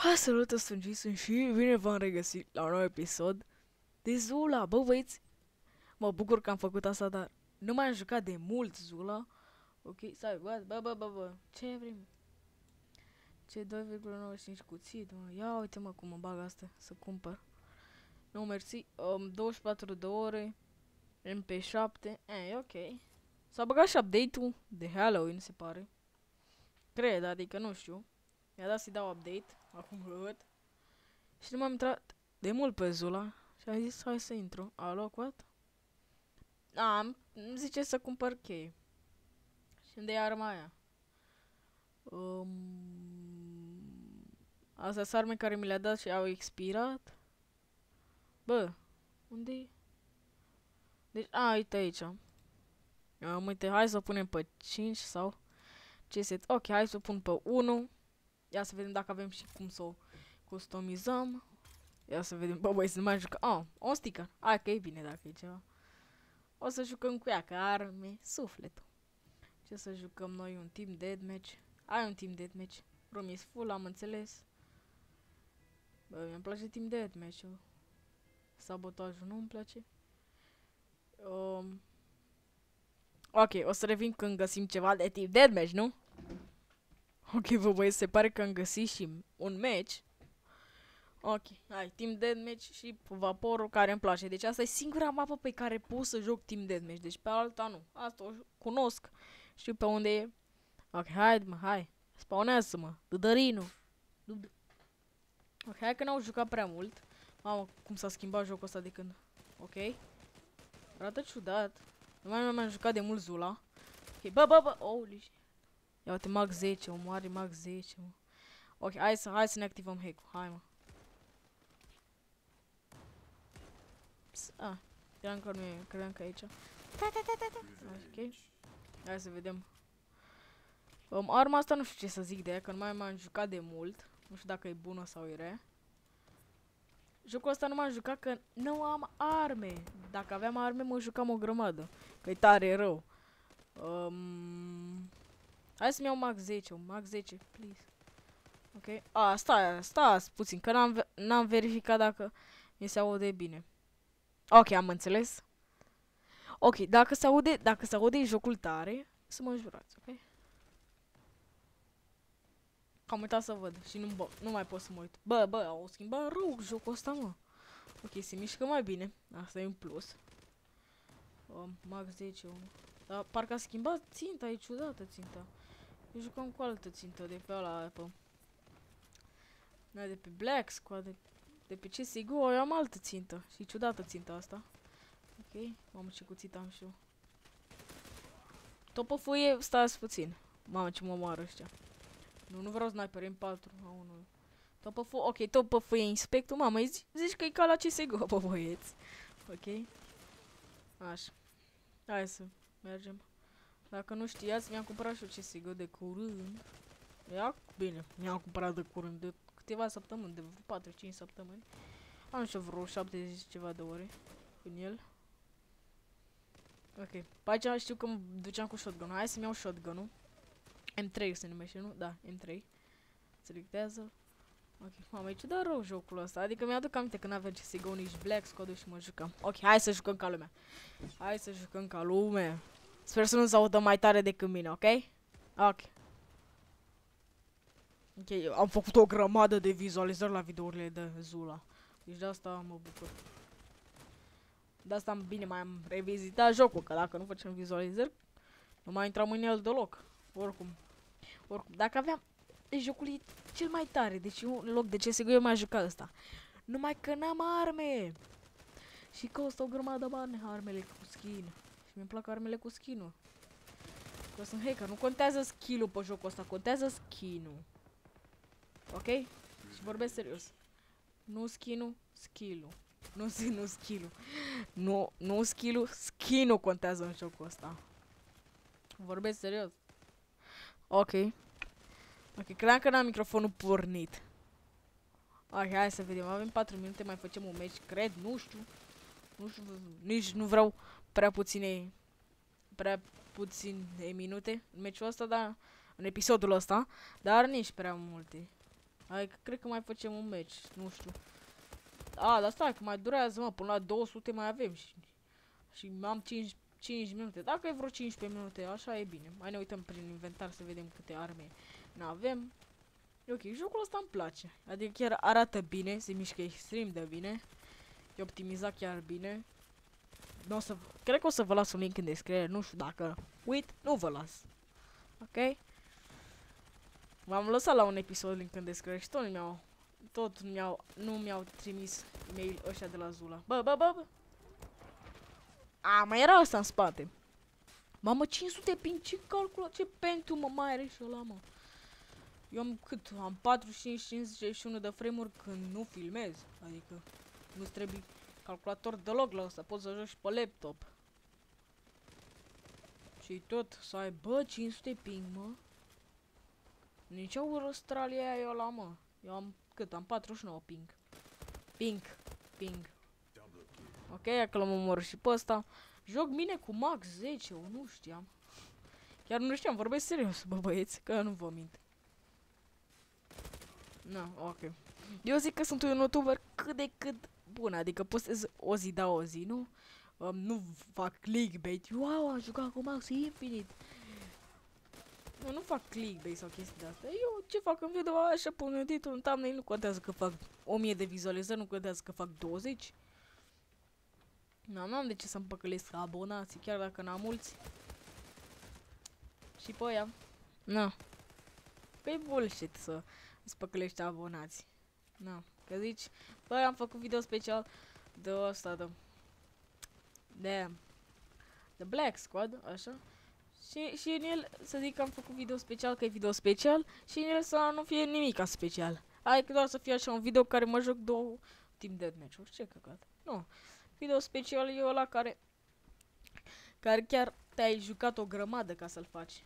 Hai salut, sunt Jason și bine v-am regăsit la un nou episod de Zula. Bă, băieți, mă bucur că am făcut asta, dar nu mai am jucat de mult Zula. Ok, stai, bă, bă, bă, bă, bă. ce vrem? Ce 2,95 cuțit, mă. Ia uite mă cum mă bag asta să cumpăr. Nu, mersi. Um, 24 de ore. MP7. E, e ok. S-a băgat și update-ul de Halloween, se pare. Cred, adică nu știu. Mi-a dat să-i dau update, acum văd. Și nu m-am intrat de mult pe Zula și am zis hai să intru. Alo, what? Am, îmi zice să cumpăr cheie. Și unde e arma aia? Um, astea sunt arme care mi le-a dat și au expirat. Bă, unde e? Deci, a, uite aici. Um, uite, hai să o punem pe 5 sau ce set. Ok, hai să o pun pe 1. Ia să vedem dacă avem și cum să o customizăm. Ia să vedem. Bă, băi, să nu mai jucăm. Oh, un sticker. Hai că e bine dacă e ceva. O să jucăm cu ea, că arme sufletul. Ce să jucăm noi? Un team deathmatch. Ai un team deathmatch. Room is full, am înțeles. Bă, mi-mi place team deathmatch-ul. Sabotajul nu-mi place. Um, ok, o să revin când găsim ceva de team deathmatch, nu? Ok, vă băieți, se pare că am găsit și un match. Ok, hai, Team Deathmatch și vaporul care îmi place. Deci asta e singura mapă pe care pot să joc Team Deathmatch. Deci pe alta nu. Asta o cunosc. Știu pe unde e. Ok, hai, mă, hai. Spawnează-mă. Dădărinu. Ok, hai că n-au jucat prea mult. Mamă, cum s-a schimbat jocul ăsta de când. Ok. Arată ciudat. Nu mai am jucat de mult Zula. Ok, bă, bă, bă. Holy shit. Ia uite, mag 10, omoare mag 10, mă. Ok, hai să, hai să ne activăm hack-ul. Hai, mă. Ps, a, credeam că nu e, credeam că e aici. Ok. Hai să vedem. Um, arma asta nu știu ce să zic de ea, că nu mai m-am jucat de mult. Nu știu dacă e bună sau e rea. Jocul ăsta nu m-am jucat că nu am arme. Dacă aveam arme, mă jucam o grămadă. Că e tare rău. Um, Hai să-mi iau max 10, un max 10, please. Ok. A, stai, stai puțin, că n-am n-am verificat dacă mi se aude bine. Ok, am înțeles. Ok, dacă se aude, dacă se aude jocul tare, să mă jurați, ok? Am uitat să văd și nu, bă, nu mai pot să mă uit. Bă, bă, au schimbat rău jocul ăsta, mă. Ok, se mișcă mai bine. Asta e un plus. Um, max 10, um. Dar parcă a schimbat ținta, e ciudată ținta. Eu jucam cu altă țintă de pe ăla Apple. Noi de pe Black Squad, de, de pe CSGO, eu am altă țintă. Și ciudată ținta asta. Ok, mamă ce cuțit am și eu. Topă fuie, stați puțin. Mamă ce mă moară ăștia. Nu, nu vreau sniper, M4. Au, nu. Topă fu, ok, topă fuie inspectul. Mamă, zici, zici că e ca la CSGO, bă băieți. Ok. Așa. Hai să mergem. Dacă nu știați, mi-am cumpărat și o CSGO de curând. Ia, bine, mi-am cumpărat de curând, de câteva săptămâni, de 4-5 săptămâni. Am și vreo 70 ceva de ore în el. Ok, pe aici știu că mă duceam cu shotgun-ul. Hai să-mi iau shotgun-ul. M3 se numește, nu? Da, M3. Selectează. Ok, mamă, e ciudat rău jocul ăsta. Adică mi-aduc aminte că n-aveam CSGO nici Black Squad și mă jucam. Ok, hai să jucăm ca lumea. Hai să jucăm ca lumea. Sper să nu se audă mai tare decât mine, ok? Ok. Ok, am făcut o grămadă de vizualizări la videourile de Zula. Deci de asta mă bucur. De asta am bine mai am revizitat jocul, că dacă nu facem vizualizări, nu mai intram în el deloc. Oricum. Oricum, dacă aveam... Deci jocul e cel mai tare, deci în loc de CSGO eu mai jucat ăsta. Numai că n-am arme. Și costă o grămadă bani armele cu skin. Mi-mi plac armele cu skin-ul. Că sunt hacker, nu contează skill-ul pe jocul ăsta, contează skin-ul. Ok? Și vorbesc serios. Nu skin-ul, skill-ul. Nu, nu skill-ul. Nu, nu skill-ul, skin-ul contează în jocul ăsta. Vorbesc serios. Ok. Ok, credeam că n-am microfonul pornit. Ok, hai să vedem. Avem 4 minute, mai facem un match, cred, nu știu. Nu știu, nici nu vreau prea puține prea puține minute în meciul ăsta, dar în episodul ăsta, dar nici prea multe. Adică cred că mai facem un match, nu știu. A, dar stai că mai durează, mă, până la 200 mai avem și... Și am 5, 5 minute. Dacă e vreo 15 minute, așa e bine. Mai ne uităm prin inventar să vedem câte arme ne avem. E ok, jocul ăsta îmi place. Adică chiar arată bine, se mișcă extrem de bine. E optimizat chiar bine. Nu o să, cred că o să vă las un link în descriere, nu știu dacă uit, nu vă las. Ok? M-am lăsat la un episod link în descriere și tot nu mi-au tot mi-au nu mi-au trimis mail ăștia de la Zula. Bă, bă, bă, bă. A, mai era asta în spate. Mamă, 500 pin, ce calculă, ce pentru mă mai are și ăla, mă. Eu am cât? Am 45, 51 de frame-uri când nu filmez. Adică nu-ți trebuie calculator deloc la asta, poți să joci pe laptop. Și tot să ai, bă, 500 ping, mă. Nici Australia e ăla, mă. Eu am cât? Am 49 ping. Ping. Ping. Ok, acolo mă omor și pe ăsta. Joc bine cu max 10, eu nu știam. Chiar nu știam, vorbesc serios, bă băieți, că nu vă mint. Na, no, ok. Eu zic că sunt un youtuber cât de cât bun, adică postez o zi da o zi, nu? Um, nu fac clickbait, wow, am jucat cu Max Infinite. Nu, nu fac clickbait sau chestii de astea. Eu ce fac în video așa pun un titlu, în thumbnail, nu contează că fac 1000 de vizualizări, nu contează că fac 20. Nu, nu am de ce să-mi păcălesc abonații, chiar dacă n-am mulți. Și pe aia. Nu. Păi bullshit să îți păcălești abonații. Nu. Că zici, băi, am făcut video special de asta, de... De... De Black Squad, așa. Și, și în el să zic că am făcut video special, că e video special, și în el să nu fie nimic special. Adică doar să fie așa un video care mă joc două timp deathmatch-uri. Ce căcat? Nu. Video special e ăla care... Care chiar te-ai jucat o grămadă ca să-l faci.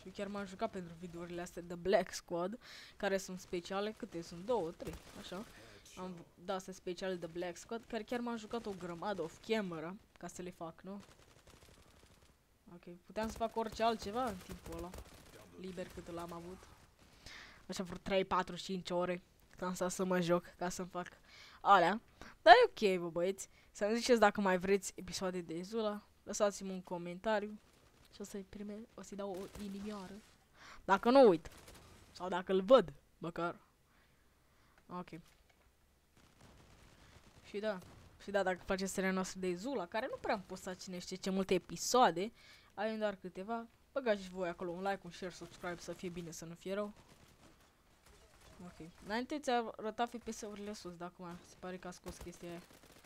Și chiar m-am jucat pentru videourile astea de Black Squad, care sunt speciale, câte sunt? Două, trei, așa. Am dat astea speciale de Black Squad, care chiar m-am jucat o grămadă off camera, ca să le fac, nu? Ok, puteam să fac orice altceva în timpul ăla. Liber cât l-am avut. Așa vreo 3, 4, 5 ore. Cât am stat să mă joc ca să-mi fac alea. Dar e ok, bă băieți. Să-mi ziceți dacă mai vreți episoade de Zula. Lăsați-mi un comentariu. Și o să-i prime, o să-i dau o inimioară. Dacă nu uit. Sau dacă îl văd, măcar. Ok. Și da. Și da, dacă faceți seria noastră de Zula, care nu prea am postat cine știe ce multe episoade, ai doar câteva, băgați și voi acolo un like, un share, subscribe, să fie bine, să nu fie rău. Ok. Înainte ți-a arătat FPS-urile sus, dar acum se pare că a scos chestia aia.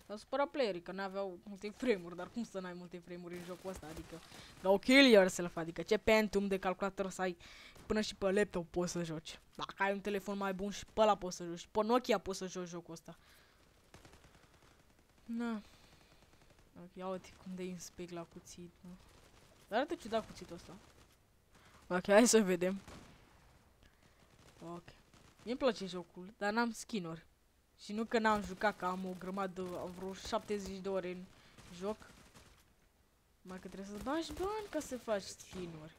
S-au supărat playerii că n-aveau multe frame-uri, dar cum să n-ai multe frame-uri în jocul ăsta? Adică, la o kill yourself, adică ce Pentium de calculator să ai până și pe laptop poți să joci. Dacă ai un telefon mai bun și pe ăla poți să joci, și pe Nokia poți să joci jocul ăsta. Na. Ok, ia uite cum de inspect la cuțit, nu? Dar arată ciudat cuțitul ăsta. Ok, hai să vedem. Ok. Mi-mi place jocul, dar n-am skin-uri. Și nu că n-am jucat, că am o grămadă, am vreo 70 de ore în joc. Mai că trebuie să bagi bani ca să faci skin-uri.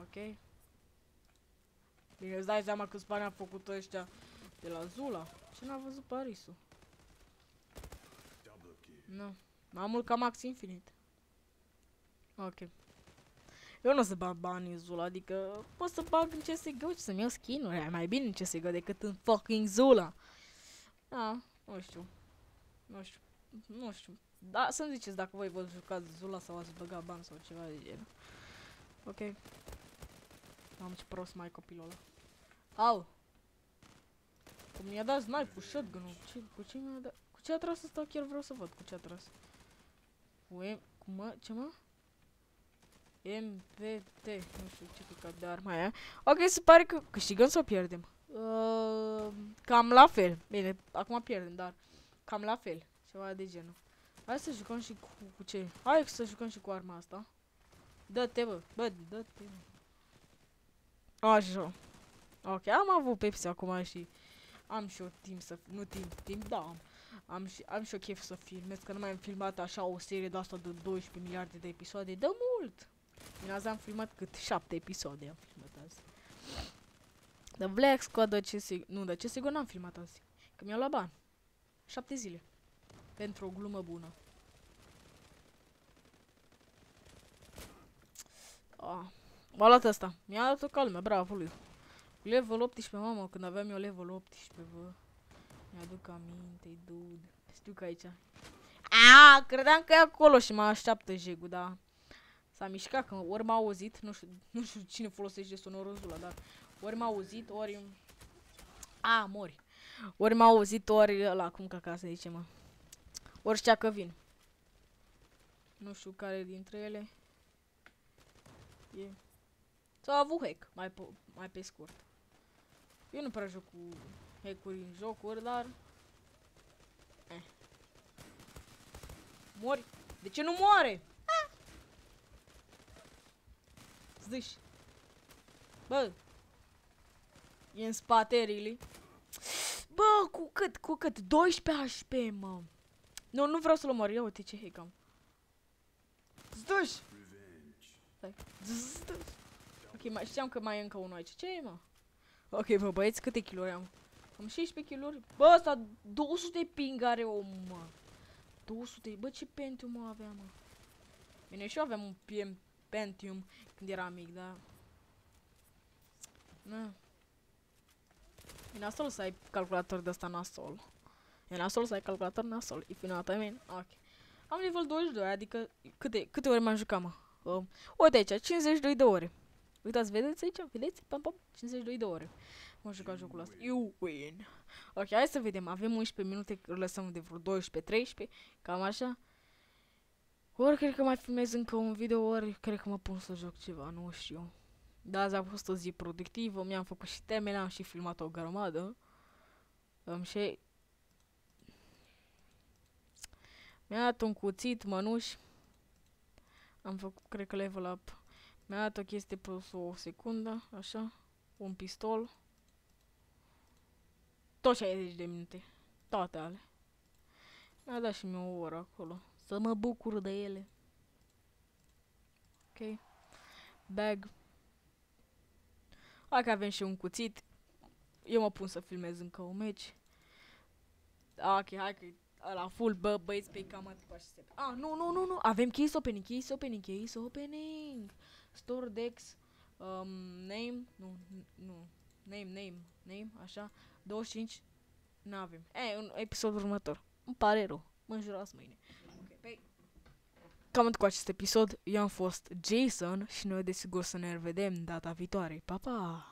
Ok. Bine, îți dai seama câți bani a făcut ăștia de la Zula. Ce n-a văzut Parisul? Nu. Mai mult ca Max Infinite. Ok. Eu nu o să bag bani în Zula, adică pot să bag în CSGO și să-mi iau skin-uri, mai bine în CSGO decât în fucking Zula. Da, nu știu. Nu știu. Nu știu. Da, să-mi ziceți dacă voi vă jucați Zula sau ați băgat bani sau ceva de genul. Ok. Am ce prost mai copilul ăla. Au! Cum mi-a dat snipe-ul, shotgun-ul. Ce, cu ce mi-a dat? Cu ce a tras ăsta? Chiar vreau să văd cu ce a tras. Cu M... Cu mă? Ce mă? MPT. Nu știu ce picat de arma aia. Ok, se pare că câștigăm sau pierdem. Uh, cam la fel. Bine, acum pierdem, dar cam la fel. Ceva de genul. Hai să jucăm și cu, cu ce? Hai să jucăm și cu arma asta. Dă-te, bă. Bă, dă-te. Așa. Ok, am avut Pepsi acum și am și o timp să... Nu timp, timp, da, am. Am și, am și o chef să filmez, că nu mai am filmat așa o serie de asta de 12 miliarde de episoade. De mult! Din azi am filmat cât 7 episoade am filmat azi. The Black Squad, de ce sigur... Nu, de ce sigur n-am filmat azi. Că mi-au luat bani. Șapte zile. Pentru o glumă bună. Ah. M-a luat ăsta. Mi-a dat o calme, bravo lui. Level 18, mamă, când aveam eu level 18, bă. Mi-aduc aminte, dude. Știu că aici. Aaaa, credeam că e acolo și mă așteaptă jegul, da. S-a mișcat, că ori m-a auzit, nu știu, nu știu cine folosește sonorul ăla, dar ori m-a auzit, ori... A, mori. Ori m-a auzit, ori ăla, cum ca ca să zice, mă. Ori știa că vin. Nu știu care dintre ele. E... S-a avut hack, mai, pe, mai pe scurt. Eu nu prea joc cu hack-uri în jocuri, dar... Eh. Mori? De ce nu moare? Ah! Zdâși. Bă. E în spate, really? Bă, cu cât, cu cât? 12 HP, mă. Nu, nu vreau să-l omor. Ia uite ce hack am. Zdâși. Stai. Zdâși. Ok, mai știam că mai e încă unul aici. Ce e, mă? Ok, bă, băieți, câte kilori am? Am 16 kilori. Bă, ăsta 200 de ping are om, mă. 200. Bă, ce Pentium mă avea, mă? Bine, și eu aveam un PM Pentium când eram mic, dar... Na. E nasol să ai calculator de asta nasol. E nasol să ai calculator nasol, if you know what I mean. Ok. Am level 22, adică câte, câte ore m-am jucat, mă? Uh, uite aici, 52 de ore. Uitați, vedeți aici? Vedeți? Pam, pam, 52 de ore. M-am jucat jocul ăsta. You win. Ok, hai să vedem. Avem 11 minute, îl lăsăm de vreo 12-13. Cam așa. Ori cred că mai filmez încă un video, ori cred că mă pun să joc ceva, nu știu. Da, azi a fost o zi productivă, mi-am făcut și temele, am și filmat o grămadă. Am și... Mi-a dat un cuțit, mănuși. Am făcut, cred că level up. Mi-a dat o chestie plus o secundă, așa. Un pistol. Tot 60 de minute. Toate ale. Mi-a dat și mie o oră acolo. Să mă bucur de ele. Ok. Bag. Hai că avem și un cuțit. Eu mă pun să filmez încă un meci. Ok, hai că la full, bă, băieți pe cam cu se... Ah, nu, nu, nu, nu, avem case opening, case opening, case opening. Store Dex, um, name, nu, nu, name, name, name, așa, 25, n-avem. E, un episod următor. Îmi pare rău, mă înjurați mâine. Okay, pe... Cam cu acest episod, eu am fost Jason și noi desigur să ne revedem data viitoare. Pa, pa!